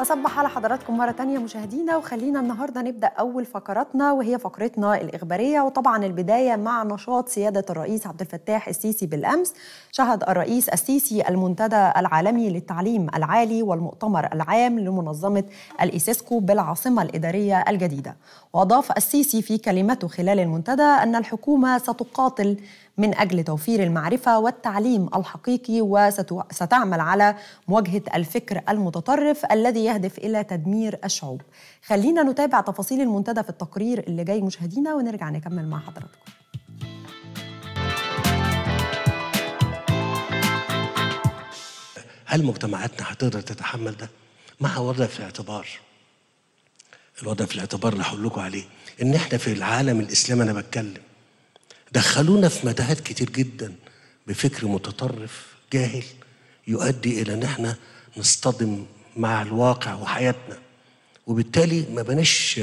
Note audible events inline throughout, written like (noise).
بصبح على حضراتكم مرة تانية مشاهدينا وخلينا النهاردة نبدأ أول فقراتنا وهي فقرتنا الإخبارية وطبعا البداية مع نشاط سيادة الرئيس عبد الفتاح السيسي بالأمس. شهد الرئيس السيسي المنتدى العالمي للتعليم العالي والمؤتمر العام لمنظمة الإيسيسكو بالعاصمة الإدارية الجديدة. وأضاف السيسي في كلمته خلال المنتدى أن الحكومة ستقاتل من أجل توفير المعرفة والتعليم الحقيقي وستعمل على مواجهة الفكر المتطرف الذي يهدف إلى تدمير الشعوب. خلينا نتابع تفاصيل المنتدى في التقرير اللي جاي مشاهدينا ونرجع نكمل مع حضراتكم. هل مجتمعاتنا هتقدر تتحمل ده؟ مع وضع في الاعتبار. الوضع في الاعتبار اللي هقول لكم عليه إن إحنا في العالم الإسلامي أنا بتكلم دخلونا في متاهات كتير جدا بفكر متطرف جاهل يؤدي إلى إن إحنا نصطدم مع الواقع وحياتنا. وبالتالي ما بناش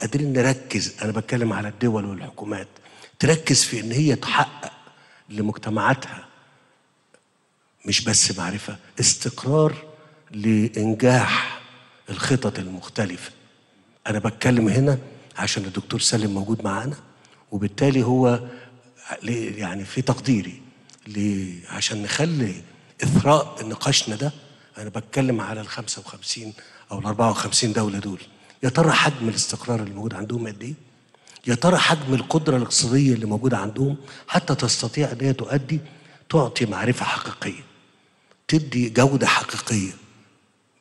قادرين نركز أنا بتكلم على الدول والحكومات تركز في إن هي تحقق لمجتمعاتها. مش بس معرفة استقرار لإنجاح الخطط المختلفة. أنا بتكلم هنا عشان الدكتور سالم موجود معانا. وبالتالي هو يعني في تقديري عشان نخلي إثراء نقاشنا ده أنا بتكلم على ال 55 أو ال 54 دولة دول يا ترى حجم الاستقرار اللي موجود عندهم قد إيه؟ يا ترى حجم القدرة الاقتصادية اللي موجودة عندهم حتى تستطيع إن هي تؤدي تعطي معرفة حقيقية تدي جودة حقيقية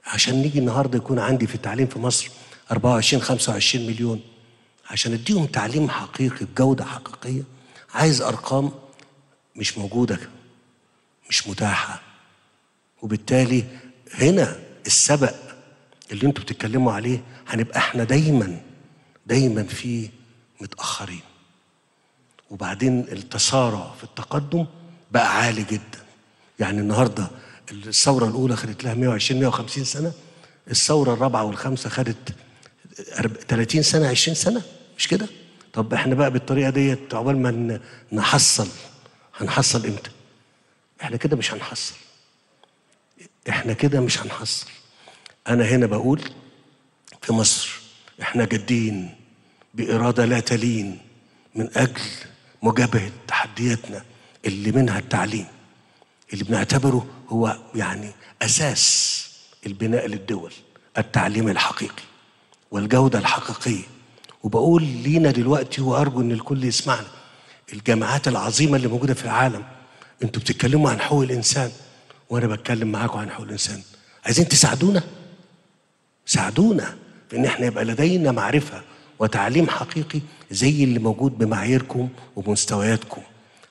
عشان نيجي النهارده يكون عندي في التعليم في مصر 24 25 مليون عشان اديهم تعليم حقيقي بجودة حقيقية عايز أرقام مش موجودة مش متاحة. وبالتالي هنا السبق اللي أنتوا بتتكلموا عليه هنبقى إحنا دايما دايما فيه متأخرين. وبعدين التسارع في التقدم بقى عالي جدا. يعني النهارده الثورة الأولى خدت لها 120 150 سنة الثورة الرابعة والخامسة خدت 30 سنة 20 سنة. مش كده؟ طب إحنا بقى بالطريقة ديت عقبال ما نحصل هنحصل إمتى؟ إحنا كده مش هنحصل. إحنا كده مش هنحصل. أنا هنا بقول في مصر إحنا جادين بإرادة لا تلين من أجل مجابهه تحدياتنا اللي منها التعليم. اللي بنعتبره هو يعني أساس البناء للدول التعليم الحقيقي والجودة الحقيقية. وبقول لينا دلوقتي وأرجو إن الكل يسمعنا. الجامعات العظيمة اللي موجودة في العالم أنتوا بتتكلموا عن حقوق الإنسان وأنا بتكلم معاكم عن حقوق الإنسان. عايزين تساعدونا؟ ساعدونا في إن إحنا يبقى لدينا معرفة وتعليم حقيقي زي اللي موجود بمعاييركم ومستوياتكم.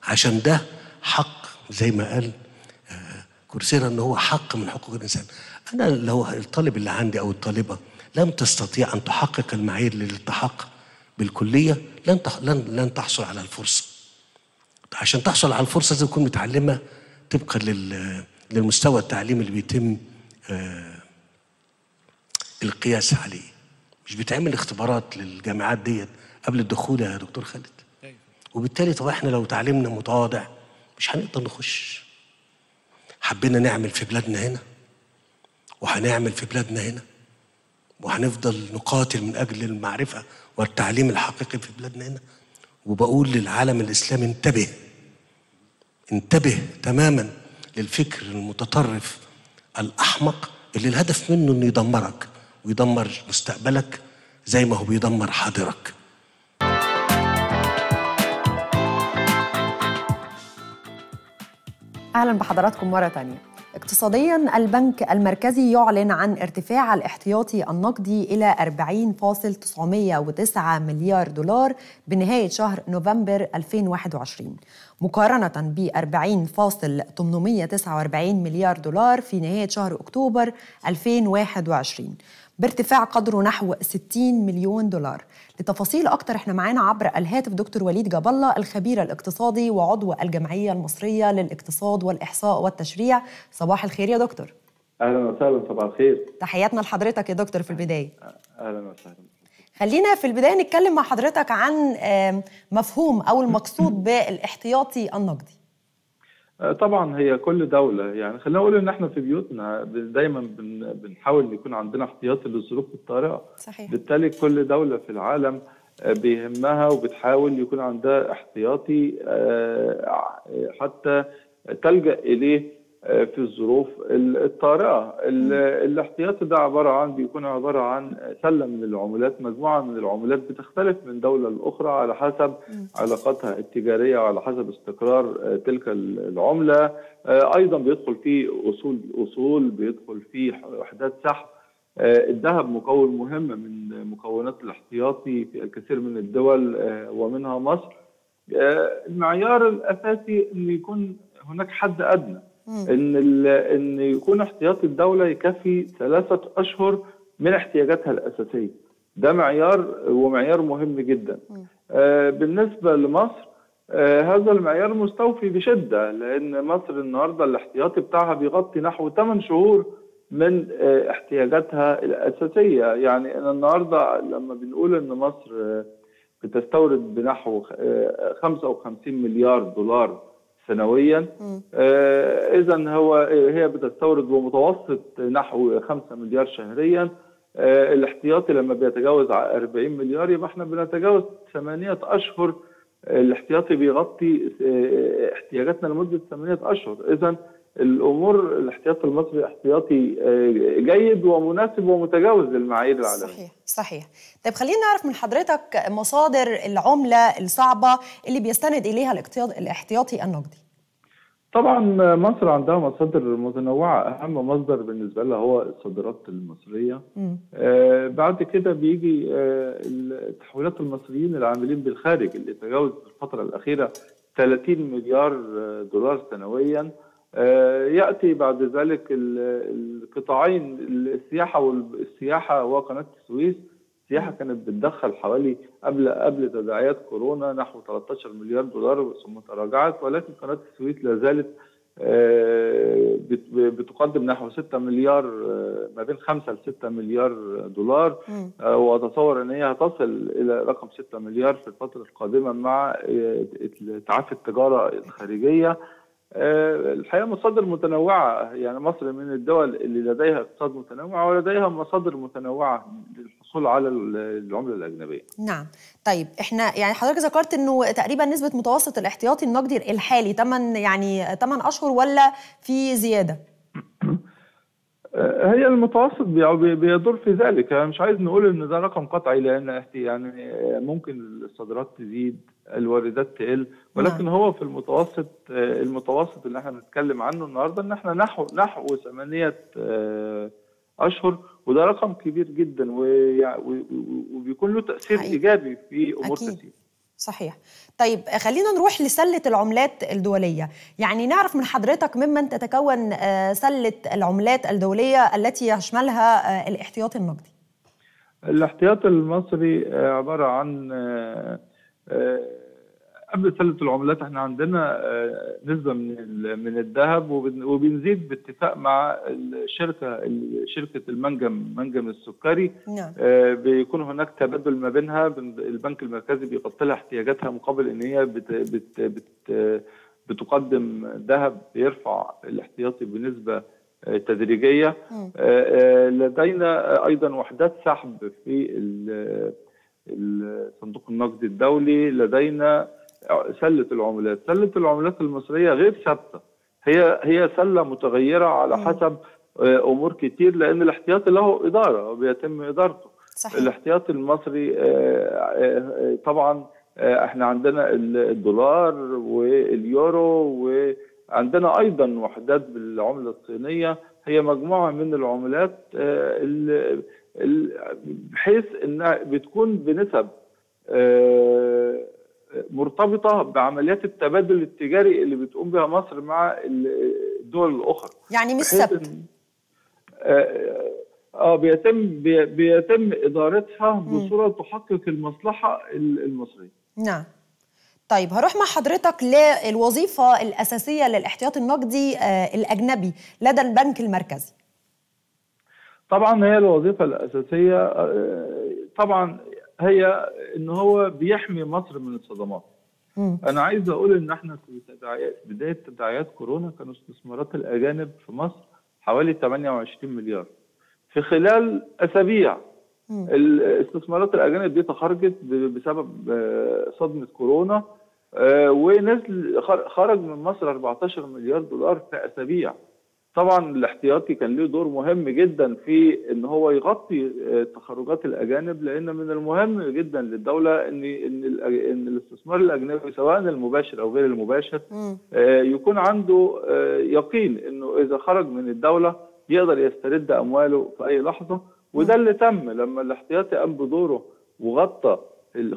عشان ده حق زي ما قال كورسيرا إن هو حق من حقوق الإنسان. أنا لو الطالب اللي عندي أو الطالبة لم تستطيع أن تحقق المعايير للالتحاق بالكلية لن لن لن تحصل على الفرصة. عشان تحصل على الفرصة لازم تكون متعلمة طبقا للمستوى التعليمي اللي بيتم القياس عليه. مش بيتعمل اختبارات للجامعات ديت قبل الدخول يا دكتور خالد؟ وبالتالي طب إحنا لو تعليمنا متواضع مش هنقدر نخش. حبينا نعمل في بلادنا هنا وهنعمل في بلادنا هنا. وهنفضل نقاتل من أجل المعرفة والتعليم الحقيقي في بلادنا هنا. وبقول للعالم الإسلامي انتبه انتبه تماما للفكر المتطرف الأحمق اللي الهدف منه إنه يدمرك ويدمر مستقبلك زي ما هو بيدمر حاضرك. أهلا بحضراتكم مرة تانية. اقتصاديا البنك المركزي يعلن عن ارتفاع الاحتياطي النقدي إلى 40.909 مليار دولار بنهاية شهر نوفمبر 2021 مقارنة ب 40.849 مليار دولار في نهاية شهر أكتوبر 2021 بارتفاع قدره نحو 60 مليون دولار. لتفاصيل أكتر إحنا معانا عبر الهاتف دكتور وليد جاب الله الخبير الاقتصادي وعضو الجمعية المصرية للاقتصاد والإحصاء والتشريع. صباح الخير يا دكتور. أهلا وسهلا صباح الخير. تحياتنا لحضرتك يا دكتور في البداية. أهلا وسهلا. خلينا في البداية نتكلم مع حضرتك عن مفهوم أو المقصود بالإحتياطي النقدي. طبعا هي كل دولة يعني خلينا نقول إن إحنا في بيوتنا دايما بن- بنحاول يكون عندنا احتياطي للظروف الطارئة صحيح. بالتالي كل دولة في العالم آه، بيهمها وبتحاول يكون عندها احتياطي آه، حتى تلجأ إليه آه، في الظروف الطارئة. ال- الاحتياطي ده عبارة عن بيكون عبارة عن سلة من العملات مجموعة من العملات بتختلف من دولة لأخرى على حسب علاقاتها التجارية وعلى حسب استقرار آه، تلك العملة. آه، أيضا بيدخل فيه أصول أصول بيدخل فيه وحدات سحب. آه، الذهب مكون مهم من مكونات الاحتياطي في الكثير من الدول آه، ومنها مصر. آه، المعيار الأساسي إن يكون هناك حد أدنى. إن ال- إن يكون احتياطي الدولة يكفي ثلاثة أشهر من احتياجاتها الأساسية. ده معيار ومعيار مهم جدا. آه، بالنسبة لمصر آه، هذا المعيار مستوفي بشدة لأن مصر النهارده الاحتياطي بتاعها بيغطي نحو 8 شهور من آه، احتياجاتها الأساسية. يعني أنا النهارده لما بنقول إن مصر آه، بتستورد بنحو آه، 55 مليار دولار سنويا. اذا هو هي بتستورد بمتوسط نحو 5 مليار شهريا. آه، الاحتياطي لما بيتجاوز ع- 40 مليار يبقى إحنا بنتجاوز ثمانية أشهر. الاحتياطي بيغطي آه، احتياجاتنا لمدة ثمانية أشهر. اذا الأمور الاحتياطي المصري احتياطي آه، جيد ومناسب ومتجاوز للمعايير العالمية. صحيح صحيح. طيب خلينا نعرف من حضرتك مصادر العملة الصعبة اللي بيستند إليها الاحتياط- الاحتياطي النقدي. طبعا مصر عندها مصادر متنوعة. أهم مصدر بالنسبة لها هو الصادرات المصرية. آه بعد كده بيجي آه التحويلات المصريين العاملين بالخارج اللي تجاوز في الفترة الأخيرة 30 مليار آه، دولار سنويا. آه يأتي بعد ذلك ال- القطاعين السياحة والسياحة وقناة السويس السياحة كانت بتدخل حوالي قبل قبل تداعيات كورونا نحو 13 مليار دولار ثم تراجعت ولكن قناة السويس لا زالت آه، بت- بتقدم نحو 6 مليار آه، ما بين 5 ل 6 مليار دولار. آه، واتصور إن هي هتصل إلى رقم 6 مليار في الفترة القادمة مع تعافي التجارة الخارجية الحقيقة مصادر متنوعة. يعني مصر من الدول اللي لديها اقتصاد متنوع ولديها مصادر متنوعة للحصول على العملة الأجنبية. نعم. طيب إحنا يعني حضرتك ذكرت إنه تقريبا نسبة متوسط الاحتياطي النقدي الحالي 8 يعني 8 أشهر ولا في زيادة؟ آه، هي المتوسط بي- بي- بيدور في ذلك. أنا مش عايز نقول إن ده رقم قطعي لأن يعني آه، ممكن الصادرات تزيد. الواردات تقل ولكن هو في المتوسط آه، المتوسط اللي إحنا بنتكلم عنه النهارده إن إحنا نحو نحو ثمانية آه، أشهر وده رقم كبير جدا وبيكون له تأثير حقيقي. إيجابي في أمور أكيد. كثيره صحيح. طيب خلينا نروح لسلة العملات الدولية. يعني نعرف من حضرتك ممن تتكون آه، سلة العملات الدولية التي يشملها الاحتياطي النقدي. الاحتياط المصري عبارة عن قبل سلة العملات إحنا عندنا آه، نسبة من من الذهب وبن- وبنزيد باتفاق مع الشركة ال- شركة المنجم منجم السكري. نعم. آه، بيكون هناك تبادل ما بينها بن- البنك المركزي بيغطي لها احتياجاتها مقابل إن هي بت بت بت بتقدم ذهب بيرفع الاحتياطي بنسبة آه، تدريجية. مم. آه، آه، لدينا أيضا وحدات سحب في ال- الصندوق النقدي الدولي لدينا سلة العملات. سلة العملات المصرية غير ثابتة. هي هي سلة متغيرة على. حسب آه، أمور كتير لأن الاحتياطي له إدارة وبيتم إدارته. صحيح. الاحتياطي المصري آه، آه، طبعا إحنا عندنا ال- الدولار واليورو وعندنا أيضا وحدات بالعملة الصينية. هي مجموعة من العملات آه، ال- ال- بحيث إنها بتكون بنسب آه، مرتبطة بعمليات التبادل التجاري اللي بتقوم بها مصر مع ال- الدول الأخرى. يعني مش ثابت آه آه، بيتم بي- بيتم إدارتها بصورة تحقق المصلحة ال- المصرية. نعم. طيب هروح مع حضرتك للوظيفة الأساسية للاحتياطي النقدي آه، الأجنبي لدى البنك المركزي. طبعا هي الوظيفة الأساسية آه، طبعا هي إن هو بيحمي مصر من الصدمات مم. أنا عايز أقول إن إحنا في تداعيات بداية تداعيات كورونا كانوا استثمارات الأجانب في مصر حوالي 28 مليار في خلال أسابيع مم. الاستثمارات الأجانب دي تخرجت بسبب آه، صدمة كورونا آه، ونزل خر- خرج من مصر 14 مليار دولار في أسابيع طبعا الاحتياطي كان له دور مهم جدا في إن هو يغطي آه، تخرجات الأجانب لأن من المهم جدا للدولة إن إن إن الاستثمار الأجنبي سواء المباشر أو غير المباشر. آه، يكون عنده آه، يقين إنه إذا خرج من الدولة يقدر يسترد أمواله في أي لحظة وده اللي تم لما الاحتياطي قام بدوره وغطى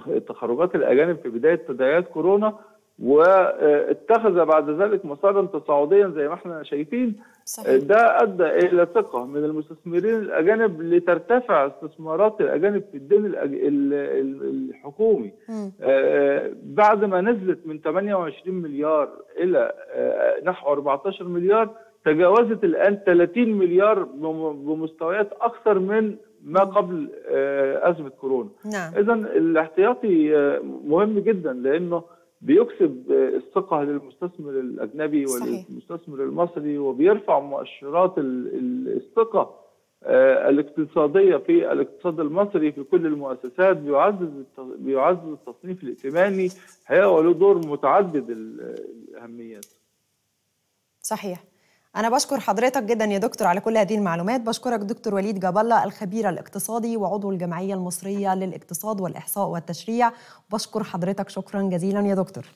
التخرجات الأجانب في بداية تداعيات كورونا واتخذ بعد ذلك مسارا تصاعديا زي ما إحنا شايفين. صحيح. ده أدى إلى ثقة من المستثمرين الأجانب لترتفع استثمارات الأجانب في الدين الحكومي. آه، بعد ما نزلت من 28 مليار إلى آه، نحو 14 مليار تجاوزت الآن 30 مليار بم- بمستويات أكثر من ما قبل آه، أزمة كورونا. نعم. اذا الاحتياطي مهم جدا لأنه بيكسب آه، الثقة للمستثمر الأجنبي صحيح. والمستثمر المصري وبيرفع مؤشرات ال- ال- الثقة آه، الاقتصادية في الاقتصاد المصري في كل المؤسسات بيعزز بيعزز التصنيف الائتماني هو له دور متعدد ال- الأهميات. صحيح أنا بشكر حضرتك جدا يا دكتور على كل هذه المعلومات. بشكرك دكتور وليد جاب الله الخبير الاقتصادي وعضو الجمعية المصرية للاقتصاد والإحصاء والتشريع. بشكر حضرتك شكرا جزيلا يا دكتور.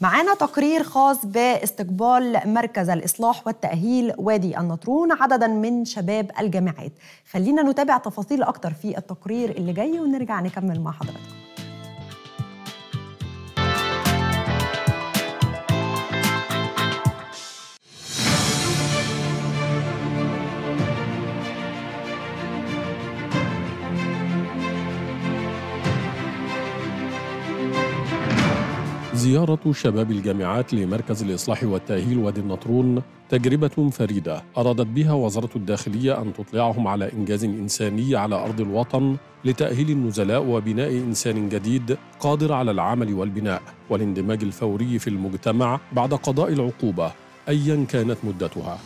معانا تقرير خاص باستقبال مركز الإصلاح والتأهيل وادي النطرون عددا من شباب الجامعات. خلينا نتابع تفاصيل أكتر في التقرير اللي جاي ونرجع نكمل مع حضراتكم زيارة شباب الجامعات لمركز الإصلاح والتأهيل وادي النطرون تجربة فريدة أرادت بها وزارة الداخلية أن تطلعهم على إنجاز إنساني على أرض الوطن لتأهيل النزلاء وبناء إنسان جديد قادر على العمل والبناء والاندماج الفوري في المجتمع بعد قضاء العقوبة أيا كانت مدتها.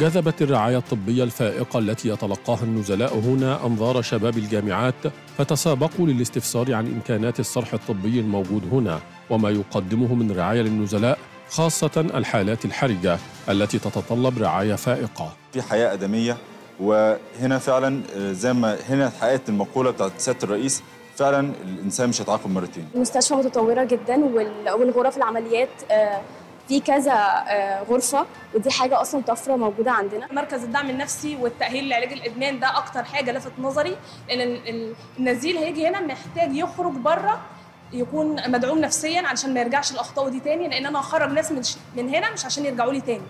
جذبت الرعاية الطبية الفائقة التي يتلقاها النزلاء هنا أنظار شباب الجامعات فتسابقوا للاستفسار عن إمكانات الصرح الطبي الموجود هنا وما يقدمه من رعاية للنزلاء خاصة الحالات الحرجة التي تتطلب رعاية فائقة. في حياة آدمية وهنا فعلا آه، زي ما هنا اتحققت المقولة بتاعت سيادة الرئيس فعلا الإنسان مش هيتعاقب مرتين. المستشفى متطورة جدا وال- والغرف العمليات آه، في كذا آه، غرفة ودي حاجة أصلا طفرة موجودة عندنا. مركز الدعم النفسي والتأهيل لعلاج الإدمان ده أكتر حاجة لفت نظري ال- النزيل هيجي هنا محتاج يخرج بره يكون مدعوم نفسيا علشان ما يرجعش الأخطاء دي تاني لأن أنا هخرج ناس من هنا مش عشان يرجعوا لي تاني.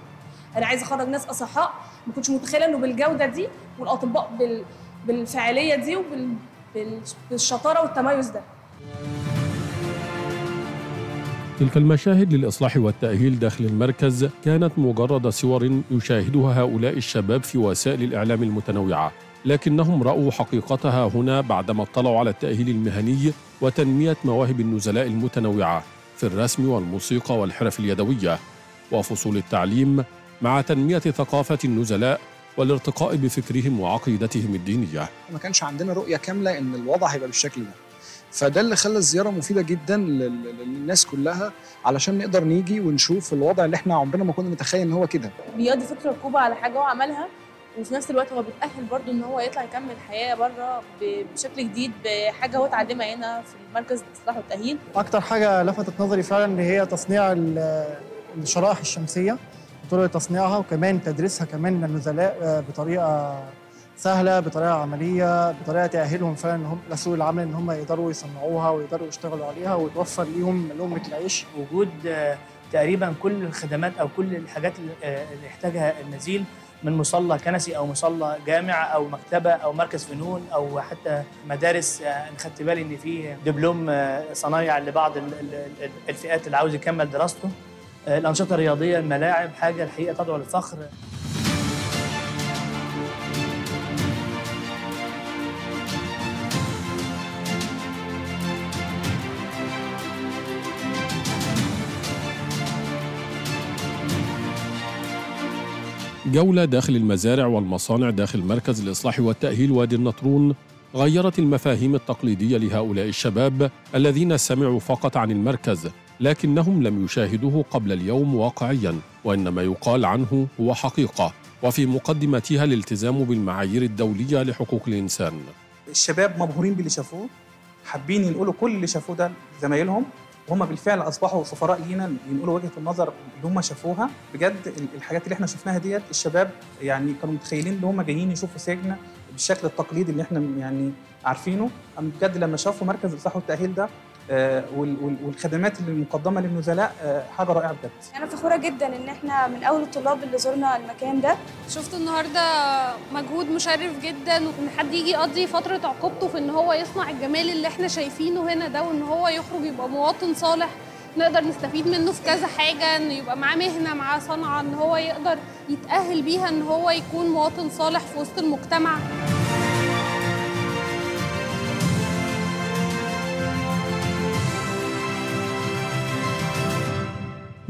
أنا عايز أخرج ناس أصحاء ما كنتش متخيلة إنه بالجودة دي والأطباء بال بالفعالية دي وبال بال- بالشطارة والتميز ده. تلك المشاهد للإصلاح والتأهيل داخل المركز كانت مجرد صور يشاهدها هؤلاء الشباب في وسائل الإعلام المتنوعة لكنهم رأوا حقيقتها هنا بعدما اطلعوا على التأهيل المهني وتنمية مواهب النزلاء المتنوعة في الرسم والموسيقى والحرف اليدوية وفصول التعليم مع تنمية ثقافة النزلاء والارتقاء بفكرهم وعقيدتهم الدينية. ما كانش عندنا رؤية كاملة إن الوضع هيبقى بالشكل ده. فده اللي خلى الزيارة مفيدة جدا لل- للناس كلها علشان نقدر نيجي ونشوف الوضع اللي إحنا عمرنا ما كنا نتخيل إن هو كده. بيقضي فكرة ركوبه على حاجة هو عملها وفي نفس الوقت هو بيتأهل برضه إن هو يطلع يكمل حياة بره بشكل جديد بحاجة هو اتعلمها هنا في مركز الإصلاح والتأهيل. أكتر حاجة لفتت نظري فعلا اللي هي تصنيع ال- الشرائح الشمسية طرق تصنيعها وكمان تدريسها كمان للنزلاء آه، بطريقة سهلة بطريقة عملية بطريقة تأهلهم فعلا إن هم لسوق العمل إن هم يقدروا يصنعوها ويقدروا يشتغلوا عليها وتوفر ليهم لقمة العيش. وجود آه، تقريبا كل الخدمات أو كل الحاجات اللي آه، اللي يحتاجها النزيل من مصلى كنسي أو مصلى جامع أو مكتبة أو مركز فنون أو حتى مدارس آه، أنا خدت بالي إن في دبلوم صنايع لبعض ال- ال- ال- الفئات اللي عاوز يكمل دراسته. الأنشطة الرياضية الملاعب حاجة الحقيقة تدعو للفخر. جولة داخل المزارع والمصانع داخل مركز الإصلاح والتأهيل وادي النطرون غيرت المفاهيم التقليدية لهؤلاء الشباب الذين سمعوا فقط عن المركز لكنهم لم يشاهدوه قبل اليوم واقعيا وإنما يقال عنه هو حقيقة وفي مقدمتها الالتزام بالمعايير الدولية لحقوق الإنسان. الشباب مبهورين باللي شافوه حابين ينقلوا كل اللي شافوه ده لزمايلهم وهم بالفعل أصبحوا سفراء لينا ينقلوا وجهة النظر اللي هم شافوها. بجد ال- الحاجات اللي إحنا شفناها ديت الشباب يعني كانوا متخيلين إن هم جايين يشوفوا سجن بالشكل التقليدي اللي إحنا يعني عارفينه. بجد لما شافوا مركز الاصلاح والتأهيل ده والخدمات اللي المقدمة للنزلاء آه، حاجة رائعه بجد أنا فخورة جدا إن إحنا من أول الطلاب اللي زرنا المكان ده. شفت النهارده مجهود مشرف جدا وإن حد يجي يقضي فترة عقوبته في إن هو يصنع الجمال اللي إحنا شايفينه هنا ده وإن هو يخرج يبقى مواطن صالح نقدر نستفيد منه في كذا حاجة إن يبقى معاه مهنة معاه صنعة إن هو يقدر يتأهل بيها إن هو يكون مواطن صالح في وسط المجتمع.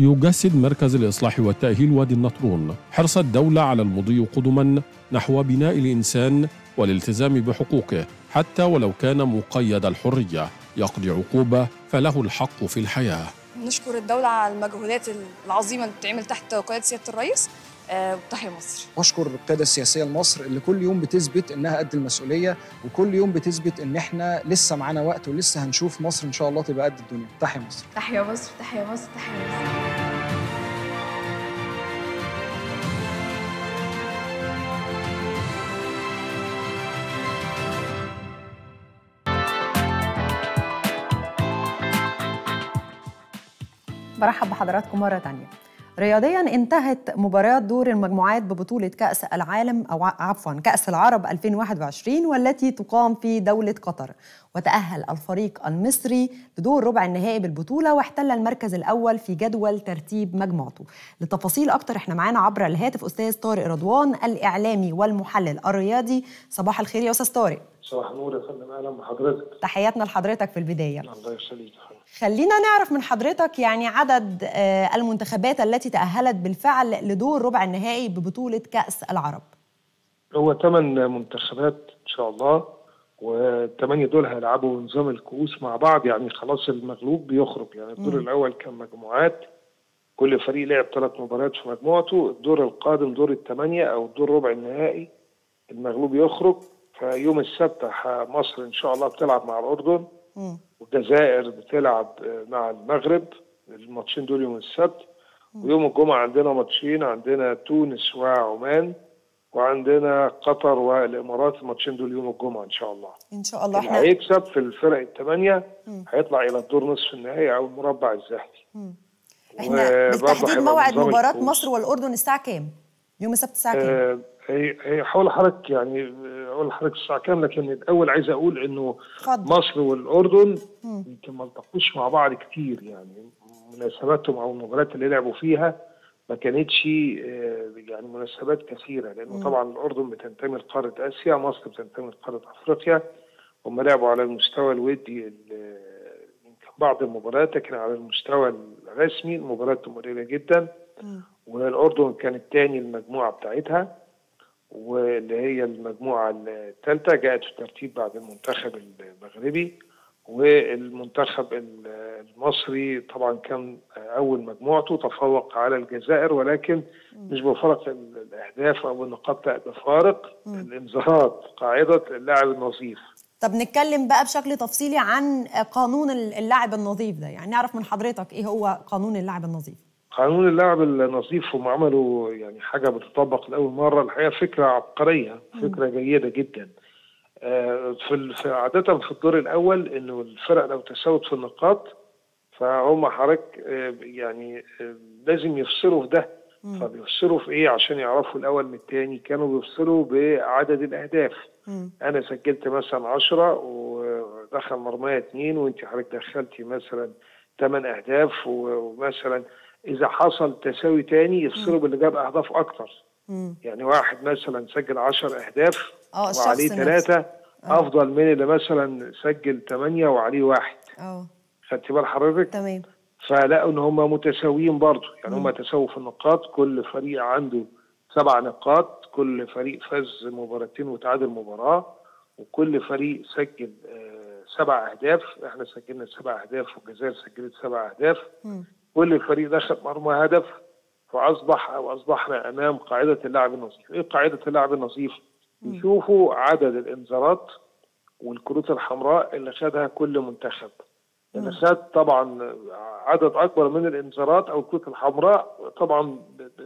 يجسد مركز الإصلاح والتأهيل وادي النطرون. حرص الدولة على المضي قدما نحو بناء الإنسان والالتزام بحقوقه حتى ولو كان مقيد الحرية. يقضي عقوبة فله الحق في الحياة. نشكر الدولة على المجهودات العظيمة اللي بتتعمل تحت قيادة سيادة الرئيس. وتحيا مصر. واشكر القيادة السياسية لمصر اللي كل يوم بتثبت إنها قد المسؤولية وكل يوم بتثبت إن إحنا لسه معانا وقت ولسه هنشوف مصر إن شاء الله تبقى قد الدنيا. تحيا مصر. تحيا مصر تحيا مصر تحيا مصر. برحب بحضراتكم مرة تانية. رياضيا انتهت مباريات دور المجموعات ببطولة كأس العالم أو عفوا كأس العرب 2021 والتي تقام في دولة قطر. وتأهل الفريق المصري لدور ربع النهائي بالبطولة واحتل المركز الأول في جدول ترتيب مجموعته. لتفاصيل أكتر إحنا معانا عبر الهاتف أستاذ طارق رضوان الإعلامي والمحلل الرياضي. صباح الخير يا أستاذ طارق. صباح النور يا فندم أهلا بحضرتك. تحياتنا لحضرتك في البداية. الله فندم. خلينا نعرف من حضرتك يعني عدد آه، المنتخبات التي تأهلت بالفعل لدور ربع النهائي ببطولة كأس العرب. هو ثمان منتخبات إن شاء الله والثمانيه دول هيلعبوا نظام الكؤوس مع بعض يعني خلاص المغلوب بيخرج. يعني الدور مم. الأول كان مجموعات. كل فريق لعب ثلاث مباريات في مجموعته. الدور القادم دور الثمانيه أو الدور ربع النهائي المغلوب يخرج. فيوم السبت مصر إن شاء الله بتلعب مع الأردن. والجزائر بتلعب آه، مع المغرب الماتشين دول يوم السبت ويوم الجمعة عندنا ماتشين عندنا تونس وعمان وعندنا قطر والإمارات الماتشين دول يوم الجمعة إن شاء الله إن شاء الله إحنا هيكسب في الفرق الثمانية مم. هيطلع إلى الدور نصف النهائي أو المربع الذهبي إحنا بالتحديد موعد الكؤوس. مصر والأردن الساعة كام؟ يوم السبت الساعة كام؟ آه، هي هي حول حضرتك يعني آه، أقول لحضرتك الساعة كام لكن الأول عايز أقول إنه اتفضل. مصر والأردن. يمكن ما التقوش مع بعض كتير يعني مناسباتهم أو المباريات اللي لعبوا فيها ما كانتش آه، يعني مناسبات كثيرة لأنه. طبعا الأردن بتنتمي لقارة آسيا مصر بتنتمي لقارة أفريقيا هم لعبوا على المستوى الودي ال- يمكن بعض المباريات لكن على المستوى الرسمي المباريات قليلة جدا والأردن كانت تاني المجموعة بتاعتها واللي هي المجموعة الثالثه جاءت في الترتيب بعد المنتخب المغربي. والمنتخب ال- المصري طبعا كان أول مجموعته تفوق على الجزائر ولكن مش بفرق ال- الأهداف أو النقاط لا بفارق. الانذارات قاعدة اللاعب النظيف. طب نتكلم بقى بشكل تفصيلي عن قانون اللاعب النظيف ده. يعني نعرف من حضرتك إيه هو قانون اللاعب النظيف. قانون اللاعب النظيف هم عملوا يعني حاجة بتطبق لأول مرة. الحقيقة فكرة عبقرية فكرة جيدة جدا. آه، في ال- في عادة في الدور الأول إنه الفرق لو تساوت في النقاط فهم حضرتك آه، يعني آه، لازم يفصلوا في ده. فبيفصلوا في إيه؟ عشان يعرفوا الأول من الثاني كانوا بيفصلوا بعدد الأهداف. أنا سجلت مثلا 10 ودخل مرماية اتنين وأنت حضرتك دخلتي مثلا 8 أهداف و- ومثلا إذا حصل تساوي تاني يفصلوا باللي جاب أهداف أكتر. يعني واحد مثلا سجل 10 أهداف آه الشخص وعليه نفسه. ثلاثة أفضل من اللي مثلا سجل 8 وعليه واحد. آه. خدتي بال حضرتك؟ تمام. فلقوا إن هم متساويين برضه. يعني هم تساووا في النقاط كل فريق عنده سبع نقاط كل فريق فاز مباراتين وتعادل مباراة وكل فريق سجل آه، سبع أهداف. إحنا سجلنا سبع أهداف والجزائر سجلت سبع أهداف. كل فريق دخل مرمى هدف فأصبح أو أصبحنا أمام قاعدة اللعب النظيف. إيه قاعدة اللعب النظيف؟ يشوفوا عدد الانذارات والكروت الحمراء اللي خدها كل منتخب. اللي خد طبعا عدد أكبر من الانذارات أو الكروت الحمراء طبعا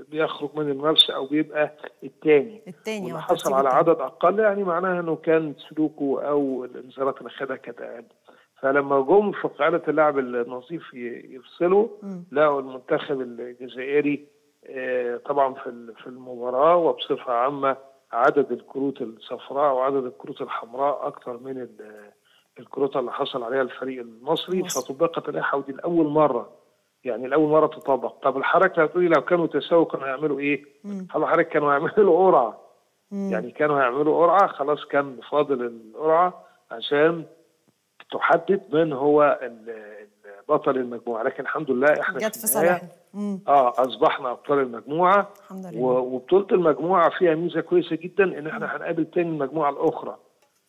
بيخرج من المنافسه أو بيبقى الثاني الثاني واللي حصل على عدد أقل يعني معناها إنه كان سلوكه أو الانذارات اللي خدها كانت أقل. فلما جم في قاعدة اللعب النظيف يفصلوا لقوا المنتخب الجزائري آه، طبعا في في المباراة وبصفة عامة عدد الكروت الصفراء وعدد الكروت الحمراء أكثر من ال- الكروت اللي حصل عليها الفريق المصري. فطبقت اللائحه ودي لأول مرة. يعني لأول مرة تطبق طب الحركة هتقولي لو كانوا تساووا كانوا هيعملوا إيه؟ هل الحركة كانوا هيعملوا قرعة. يعني كانوا هيعملوا قرعة خلاص كان فاضل القرعة عشان تحدد من هو بطل المجموعة. لكن الحمد لله إحنا جت في صالحنا. آه أصبحنا أبطال المجموعة. الحمد لله. وبطولة المجموعة فيها ميزة كويسة جدا إن إحنا هنقابل تاني المجموعة الأخرى.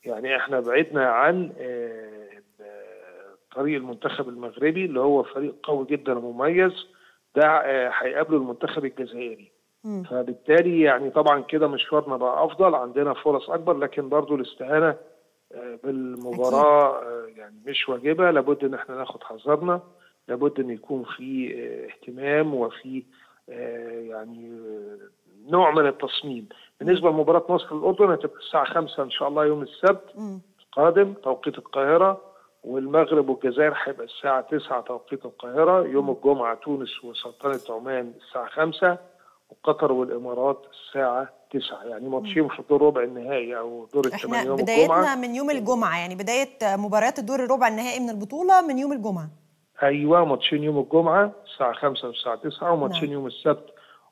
يعني إحنا بعدنا عن آه، ال- طريق المنتخب المغربي اللي هو فريق قوي جدا ومميز. ده آه، هيقابله المنتخب الجزائري. فبالتالي يعني طبعا كده مشوارنا بقى أفضل. عندنا فرص أكبر لكن برضو الاستهانة آه، بالمباراة آه، يعني مش واجبة. لابد إن إحنا ناخد حذرنا. لابد إن يكون في آه، اهتمام وفي آه، يعني نوع من التصميم. بالنسبة لمباراة مصر الأردن هتبقى الساعة 5 إن شاء الله يوم السبت القادم توقيت القاهرة. والمغرب والجزائر هيبقى الساعة 9 توقيت القاهرة. يوم الجمعة تونس وسلطنة عمان الساعة 5 وقطر والإمارات الساعة 9 يعني ماتشين في دور ربع النهائي أو دور الثمانية إحنا بدايتنا من يوم الجمعة يعني بداية مباريات الدور الربع النهائي من البطولة من يوم الجمعة. أيوه ماتشين يوم الجمعة الساعة 5 والساعة 9 وماتشين نعم. يوم السبت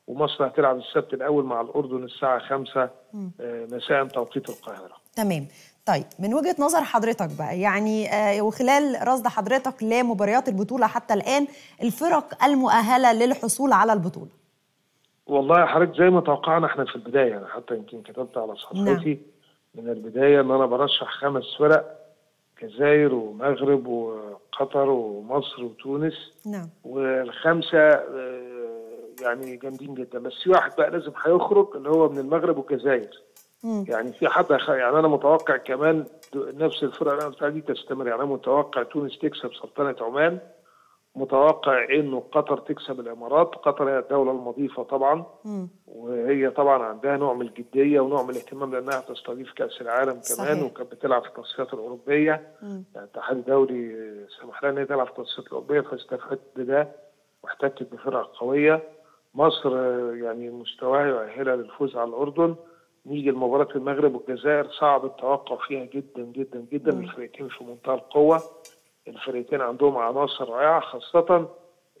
ومصر هتلعب السبت الأول مع الأردن الساعة 5 مم. آه، مساء توقيت القاهرة. تمام. طيب من وجهة نظر حضرتك بقى يعني آه وخلال رصد حضرتك لمباريات البطولة حتى الآن الفرق المؤهلة للحصول على البطولة؟ والله يا حضرتك زي ما توقعنا إحنا في البداية. أنا حتى يمكن كتبت على صفحتي من البداية إن أنا برشح خمس فرق الجزائر ومغرب وقطر ومصر وتونس. نعم. والخمسة آه، يعني جامدين جدا. بس في واحد بقى لازم هيخرج اللي هو من المغرب والجزائر. يعني في حد يعني أنا متوقع كمان نفس الفرقه اللي أنا قلتها دي تستمر. يعني أنا متوقع تونس تكسب سلطنة عمان. متوقع إنه قطر تكسب الإمارات قطر هي الدولة المضيفة طبعا مم. وهي طبعا عندها نوع من الجدية ونوع من الاهتمام لأنها تستضيف كأس العالم كمان صحيح. وكانت بتلعب في التصفيات الأوروبية. يعني الاتحاد الدولي سمح لها إن هي تلعب في التصفيات الأوروبية فاستفادت بده واحتكت بفرق قوية مصر يعني مستواها يؤهلها للفوز على الأردن نيجي لمباراة المغرب والجزائر صعب التوقع فيها جدا جدا جدا. الفرقتين في منتهى القوة الفرقتين عندهم عناصر رائعة خاصة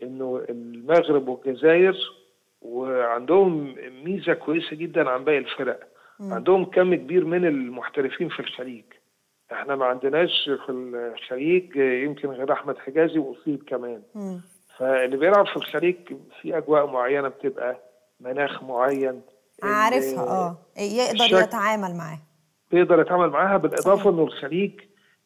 إنه المغرب والجزائر وعندهم ميزة كويسة جدا عن باقي الفرق. عندهم كم كبير من المحترفين في الخليج. إحنا ما عندناش في الخليج يمكن غير أحمد حجازي وأصيب كمان. مم. فاللي بيلعب في الخليج في أجواء معينة بتبقى مناخ معين. عارفها آه. يقدر يتعامل معاه بيقدر يتعامل معاها بالإضافة إنه الخليج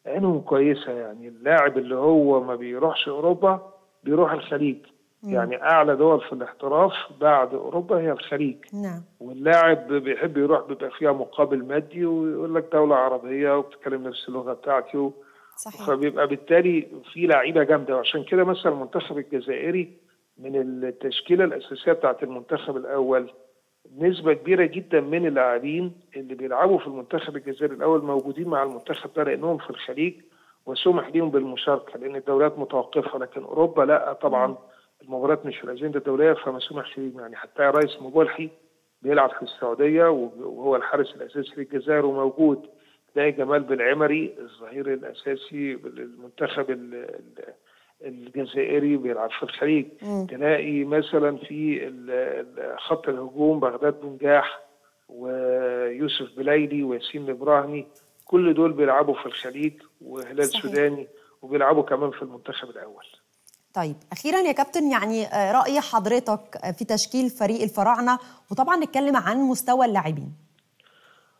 عينهم كويسة يعني. اللاعب اللي هو ما بيروحش أوروبا بيروح الخليج. مم. يعني أعلى دول في الاحتراف بعد أوروبا هي الخليج. نعم. واللاعب بيحب يروح بيبقى فيها مقابل مادي ويقول لك دولة عربية وبتتكلم نفس اللغة بتاعتي صحيح. فبيبقى بالتالي في لعيبة جامدة. وعشان كده مثلا المنتخب الجزائري من التشكيلة الأساسية بتاعت المنتخب الأول نسبة كبيرة جدا من اللاعبين اللي بيلعبوا في المنتخب الجزائري الأول موجودين مع المنتخب ده لأنهم في الخليج وسمح ليهم بالمشاركة لأن الدوريات متوقفة لكن أوروبا لا طبعا المباريات مش في الأجندة الدولية فما سمحش ليهم يعني. حتى رئيس مبولحي بيلعب في السعودية وهو الحارس الأساسي للجزائر وموجود. تلاقي جمال بالعمري الظهير الأساسي للمنتخب الجزائري بيلعب في الخليج. تلاقي مثلا في خط الهجوم بغداد بنجاح ويوسف بلايلي وياسين الابراهيمي كل دول بيلعبوا في الخليج وهلال صحيح. سوداني وبيلعبوا كمان في المنتخب الأول طيب أخيرا يا كابتن يعني آه، رأي حضرتك آه، في تشكيل فريق الفراعنة وطبعا نتكلم عن مستوى اللاعبين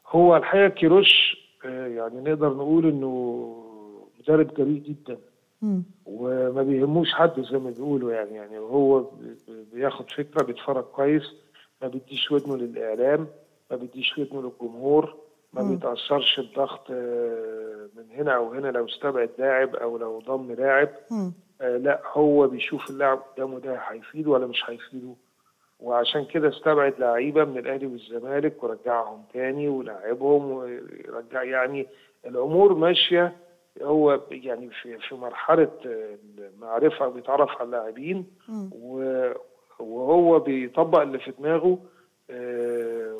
هو الحقيقة كيروش آه، يعني نقدر نقول إنه مدرب جريء جدا وما بيهموش حد زي ما بيقولوا يعني يعني هو بياخد فكرة بيتفرج كويس ما بيديش ودنه للإعلام ما بيديش ودنه للجمهور ما. بيتأثرش بضغط آه، من هنا أو هنا لو استبعد لاعب أو لو ضم لاعب. آه، لا هو بيشوف اللاعب قدامه ده هيفيده ولا مش هيفيده. وعشان كده استبعد لعيبة من الأهلي والزمالك ورجعهم تاني ولعبهم ورجع يعني الأمور ماشية هو يعني في في مرحلة المعرفة بيتعرف على اللاعبين وهو بيطبق اللي في دماغه آه،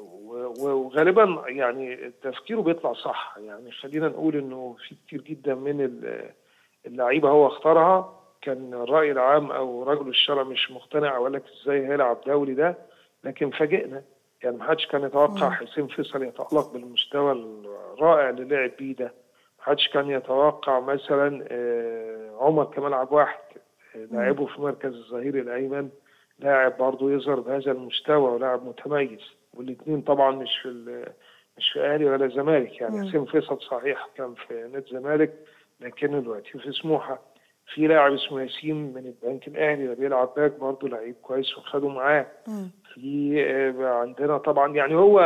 وغالبا يعني تفكيره بيطلع صح. يعني خلينا نقول إنه في كتير جدا من ال- اللعيبة هو اختارها. كان الرأي العام أو رجل الشرع مش مقتنع وقال لك إزاي هيلعب دولي ده؟ لكن فاجئنا. يعني ما حدش كان يتوقع حسين فيصل يتألق بالمستوى الرائع اللي لعب بيه ده. ما حدش كان يتوقع مثلا آه، عمر كمال عبد الواحد آه، لاعبه في مركز الظهير الأيمن لاعب برضه يظهر بهذا المستوى ولاعب متميز. والاثنين طبعا مش في مش في أهلي ولا زمالك يعني. حسين فيصل صحيح كان في نادي الزمالك لكن دلوقتي في سموحة. في لاعب اسمه ياسين من البنك الأهلي ده بيلعب باك برضه لعيب كويس وخده معاه. في آه، عندنا طبعا يعني هو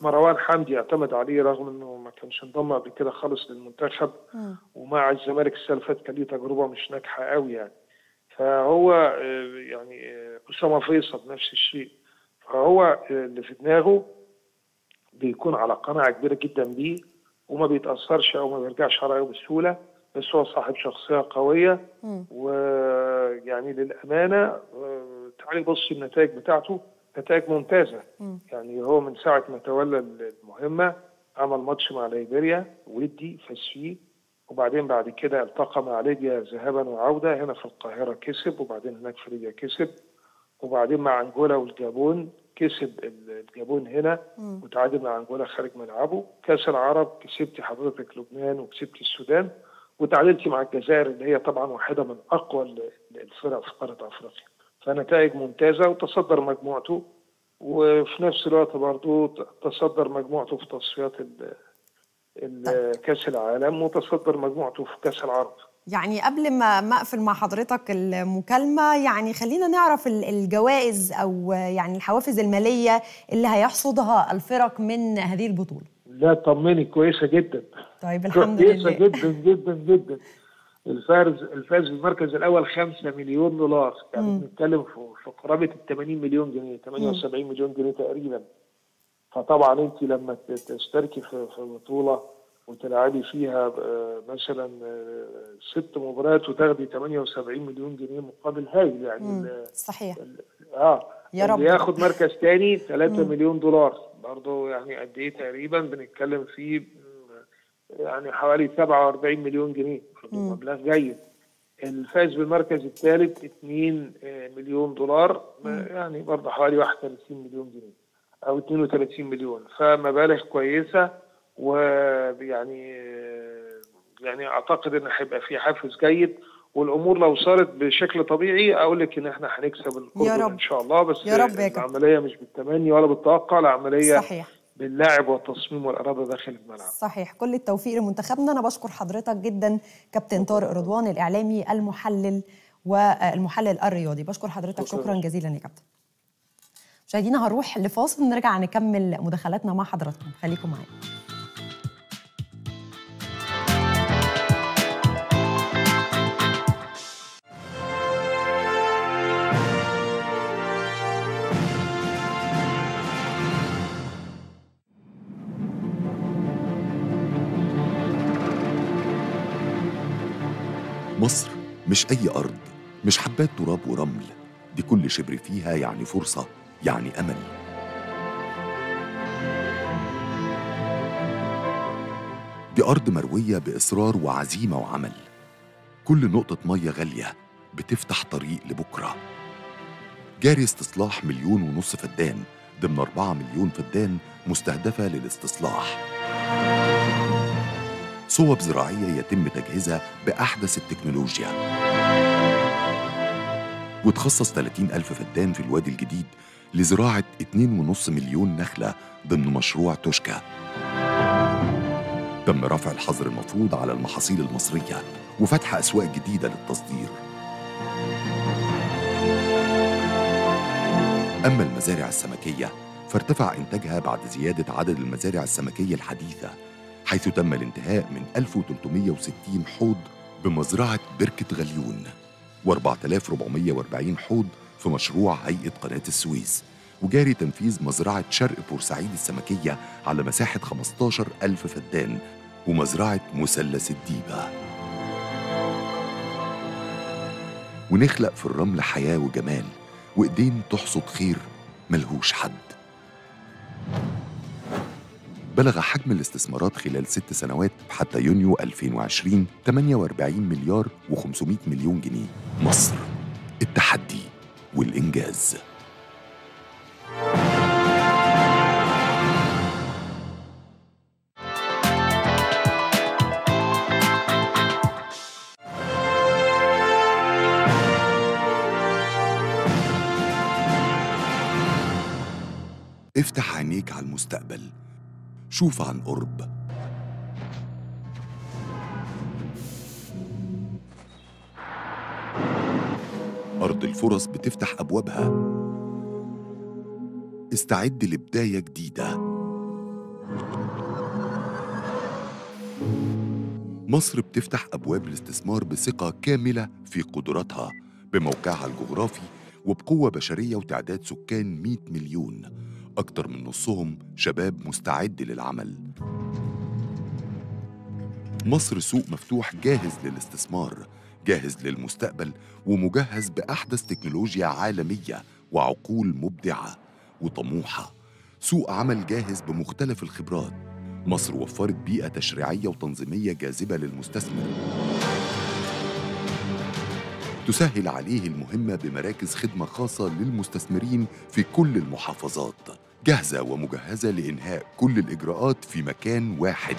مروان حمدي اعتمد عليه رغم انه ما كانش انضم قبل كده خالص للمنتخب. ومع الزمالك السنة اللي فاتت كان ليه تجربة مش ناجحة قوي يعني. فهو آه، يعني آه، أسامة فيصل نفس الشيء. فهو آه، اللي في دماغه بيكون على قناعة كبيرة جدا بيه وما بيتأثرش أو ما بيرجعش على رأيه بسهولة بس هو صاحب شخصية قوية. ويعني للأمانة آه، تعالي بص النتائج بتاعته. نتائج ممتازة. يعني هو من ساعة ما تولى المهمة عمل ماتش مع ليبيريا ودي فاز فيه وبعدين بعد كده التقى مع ليبيا ذهابا وعودة هنا في القاهرة كسب وبعدين هناك في ليبيا كسب. وبعدين مع انجولا والجابون كسب الجابون هنا وتعادل مع انجولا خارج ملعبه. كأس العرب كسبتي حضرتك لبنان وكسبتي السودان. وتعادلتي مع الجزائر اللي هي طبعا واحدة من أقوى ال- الفرق في قارة أفريقيا. فنتائج ممتازة وتصدر مجموعته وفي نفس الوقت برضه تصدر مجموعته في تصفيات كأس العالم وتصدر مجموعته في كأس العرب. يعني قبل ما ما أقفل مع حضرتك المكالمة يعني خلينا نعرف ال- الجوائز أو يعني الحوافز المالية اللي هيحصدها الفرق من هذه البطولة. لا طمني كويسة جدا. طيب الحمد كويسه لله. جدا جدا جدا. الفارز الفاز بالمركز الأول 5 مليون دولار يعني. بنتكلم في قرابة ال 80 مليون جنيه 78 مليون جنيه تقريبا فطبعا أنت لما تشتركي في في بطولة وتلعبي فيها آه، مثلا آه، ست مباريات وتاخدي 78 مليون جنيه مقابل هايل يعني. ال- صحيح آه يا رب. اللي ياخد مركز تاني 3 مم. مليون دولار برضه يعني قد إيه تقريبا بنتكلم فيه يعني حوالي 47 مليون جنيه. مبلغ جيد الفائز بالمركز الثالث 2 آه، مليون دولار يعني برضه حوالي 31 مليون جنيه أو 32 مليون فمبالغ كويسة ويعني آه، يعني أعتقد إن هيبقى في حافز جيد والأمور لو صارت بشكل طبيعي أقول لك إن إحنا هنكسب رب. إن شاء الله بس يا رب. العملية مش بالتمني ولا بالتوقع العملية صحيح. باللعب والتصميم والإرادة داخل الملعب. صحيح. كل التوفيق لمنتخبنا. أنا بشكر حضرتك جدا كابتن طارق رضوان الإعلامي المحلل والمحلل الرياضي. بشكر حضرتك. شكراً. شكرا جزيلا يا كابتن. مشاهدينا هنروح لفاصل نرجع نكمل مداخلاتنا مع حضراتكم. خليكم معانا مش أي أرض مش حبات تراب ورمل دي كل شبر فيها يعني فرصة يعني أمل. دي أرض مروية بإصرار وعزيمة وعمل. كل نقطة مية غالية بتفتح طريق لبكرة. جاري استصلاح مليون ونص فدان ضمن أربعة مليون فدان مستهدفة للاستصلاح. صوب زراعية يتم تجهيزها بأحدث التكنولوجيا. وتخصص 30 ألف فدان في الوادي الجديد لزراعة 2.5 مليون نخلة ضمن مشروع توشكا. تم رفع الحظر المفروض على المحاصيل المصرية وفتح أسواق جديدة للتصدير. أما المزارع السمكية فارتفع إنتاجها بعد زيادة عدد المزارع السمكية الحديثة حيث تم الانتهاء من 1360 حوض بمزرعة بركة غليون و4440 حوض في مشروع هيئة قناة السويس وجاري تنفيذ مزرعة شرق بورسعيد السمكية على مساحة 15 ألف فدان ومزرعة مثلث الديبة. ونخلق في الرمل حياة وجمال وإيدين تحصد خير ملهوش حد. بلغ حجم الاستثمارات خلال ست سنوات حتى يونيو 2020 48 مليار و500 مليون جنيه. مصر التحدي والإنجاز. افتح عينيك على المستقبل. شوف عن قرب. أرض الفرص بتفتح أبوابها. استعد لبداية جديدة. مصر بتفتح أبواب الاستثمار بثقة كاملة في قدراتها بموقعها الجغرافي وبقوة بشرية وتعداد سكان 100 مليون. أكتر من نصهم شباب مستعد للعمل. مصر سوق مفتوح جاهز للاستثمار جاهز للمستقبل ومجهز بأحدث تكنولوجيا عالمية وعقول مبدعة وطموحة. سوق عمل جاهز بمختلف الخبرات. مصر وفرت بيئة تشريعية وتنظيمية جاذبة للمستثمر. تسهل عليه المهمة بمراكز خدمة خاصة للمستثمرين في كل المحافظات. جاهزة ومجهزة لإنهاء كل الإجراءات في مكان واحد.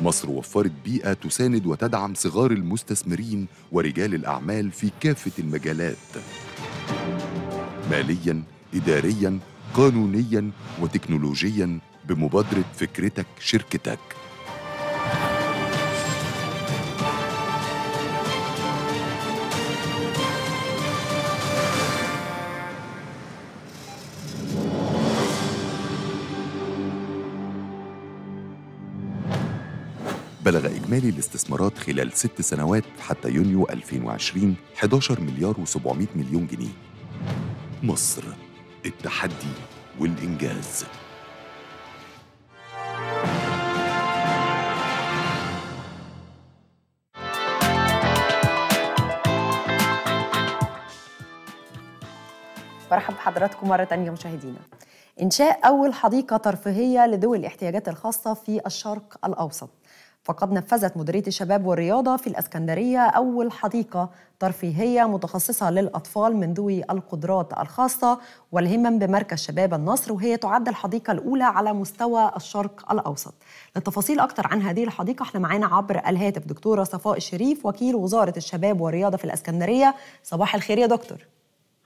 مصر وفرت بيئة تساند وتدعم صغار المستثمرين ورجال الأعمال في كافة المجالات. ماليا إداريا قانونيا وتكنولوجيا بمبادرة فكرتك شركتك. بلغ إجمالي الاستثمارات خلال ست سنوات حتى يونيو 2020 11 مليار و700 مليون جنيه. مصر التحدي والإنجاز. برحب بحضراتكم مرة تانية مشاهدينا. إنشاء أول حديقة ترفيهية لذوي الاحتياجات الخاصة في الشرق الأوسط. فقد نفذت مديرية الشباب والرياضة في الأسكندرية أول حديقة ترفيهية متخصصة للأطفال من ذوي القدرات الخاصة والهمم بمركز شباب النصر وهي تعد الحديقة الأولى على مستوى الشرق الأوسط. للتفاصيل أكثر عن هذه الحديقة إحنا معانا عبر الهاتف دكتورة صفاء الشريف وكيل وزارة الشباب والرياضة في الأسكندرية. صباح الخير يا دكتور.